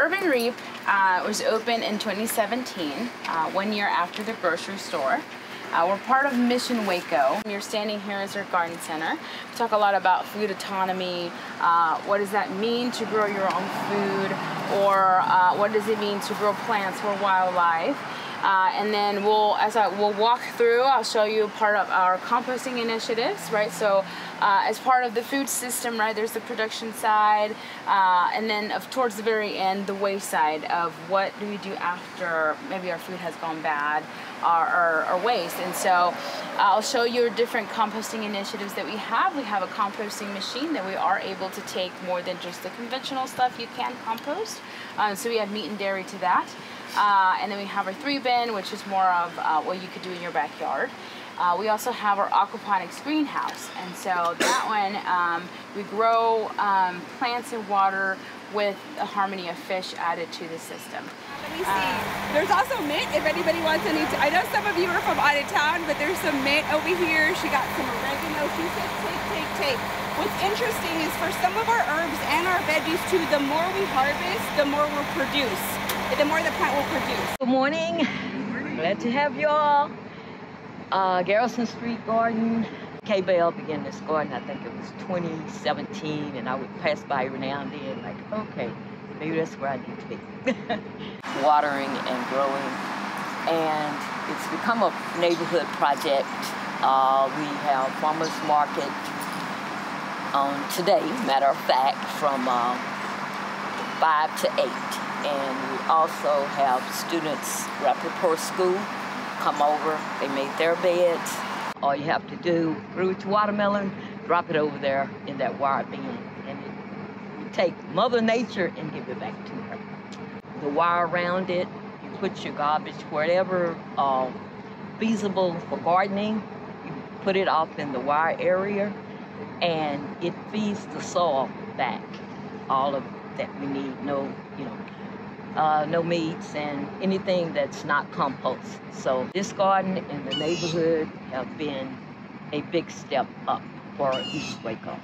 Urban Reap uh, was opened in 2017, uh, one year after the grocery store. Uh, we're part of Mission Waco. You're standing here as our garden center. We talk a lot about food autonomy. Uh, what does that mean to grow your own food? Or uh, what does it mean to grow plants for wildlife? Uh, and then we'll, as I will walk through, I'll show you part of our composting initiatives, right? So, uh, as part of the food system, right, there's the production side, uh, and then of, towards the very end, the waste side of what do we do after maybe our food has gone bad, our, waste. And so, I'll show you different composting initiatives that we have. We have a composting machine that we are able to take more than just the conventional stuff you can compost. Uh, so we have meat and dairy to that. Uh, and then we have our three bin, which is more of uh, what you could do in your backyard. Uh, we also have our aquaponics greenhouse. And so that one, um, we grow um, plants and water with a harmony of fish added to the system. Let me see. Uh, there's also mint if anybody wants any. I know some of you are from out of town, but there's some mint over here. She got some oregano. She said take, take, take. What's interesting is for some of our herbs and our veggies too, the more we harvest, the more we'll produce the more the plant will produce. Good morning. Glad to have you all. Uh, Garrison Street Garden. Kay Bell began this garden, I think it was 2017, and I would pass by every now and then, like, okay, maybe that's where I need to be. Watering and growing, and it's become a neighborhood project. Uh, we have farmers market on today, matter of fact, from uh, 5 to 8 and we also have students Rapoport School come over. They make their beds. All you have to do, fruit watermelon, drop it over there in that wire bin, and you take Mother Nature and give it back to her. The wire around it, you put your garbage wherever uh, feasible for gardening. You put it off in the wire area, and it feeds the soil back all of that we need. No, you know, uh, no meats, and anything that's not compost. So this garden in the neighborhood have been a big step up for East Waco.